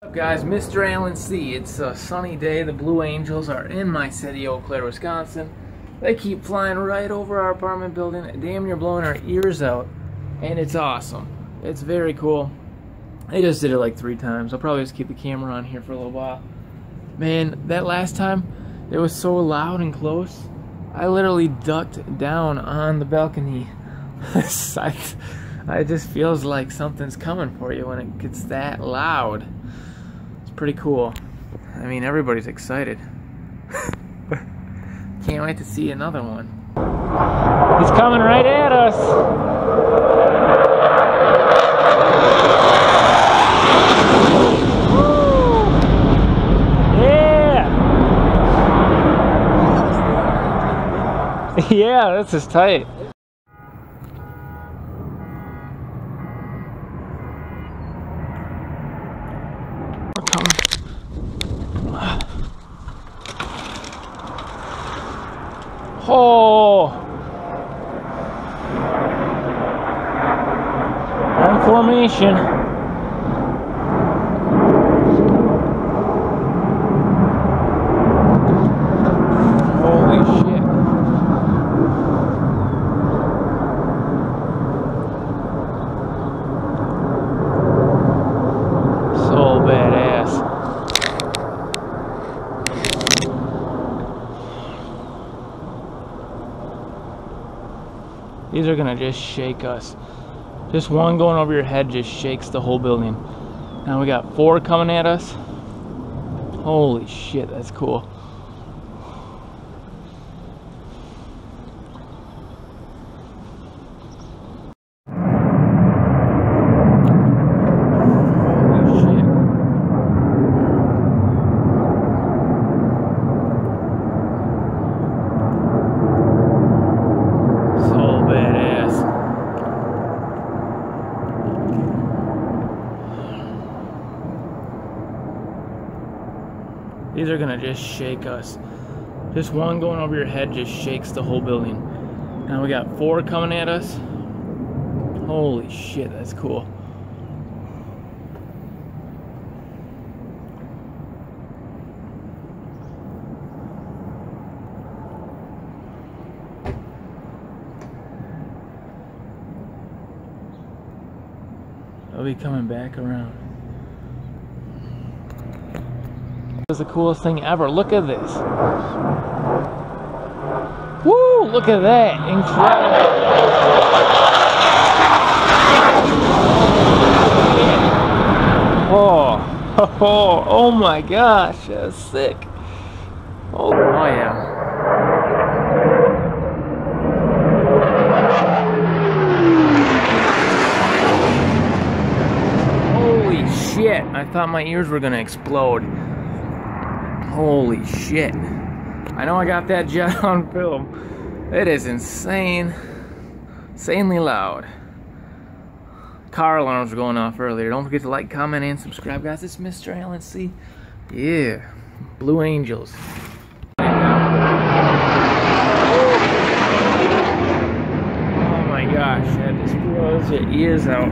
Up guys, Mr. Alan C. It's a sunny day. The Blue Angels are in my city, Eau Claire, Wisconsin. They keep flying right over our apartment building, damn near blowing our ears out. And it's awesome. It's very cool. They just did it like three times. I'll probably just keep the camera on here for a little while. Man, that last time, it was so loud and close. I literally ducked down on the balcony. I, it just feels like something's coming for you when it gets that loud pretty cool. I mean, everybody's excited. Can't wait to see another one. He's coming right at us. Yeah. Yeah, this is tight. Oh! On formation. Holy shit. So badass. These are gonna just shake us. Just one going over your head just shakes the whole building. Now we got four coming at us. Holy shit, that's cool. Holy shit. So badass. These are gonna just shake us. Just one going over your head just shakes the whole building. Now we got four coming at us. Holy shit, that's cool. I'll be coming back around. This is the coolest thing ever. Look at this. Woo! Look at that. Incredible. Oh, oh, oh my gosh, that's sick. Oh, oh yeah. Holy shit. I thought my ears were gonna explode. Holy shit. I know I got that jet on film. It is insane. Insanely loud. Car alarms were going off earlier. Don't forget to like, comment, and subscribe, guys. It's Mr. Alan C. Yeah. Blue Angels. Oh my gosh, that just blows your ears out.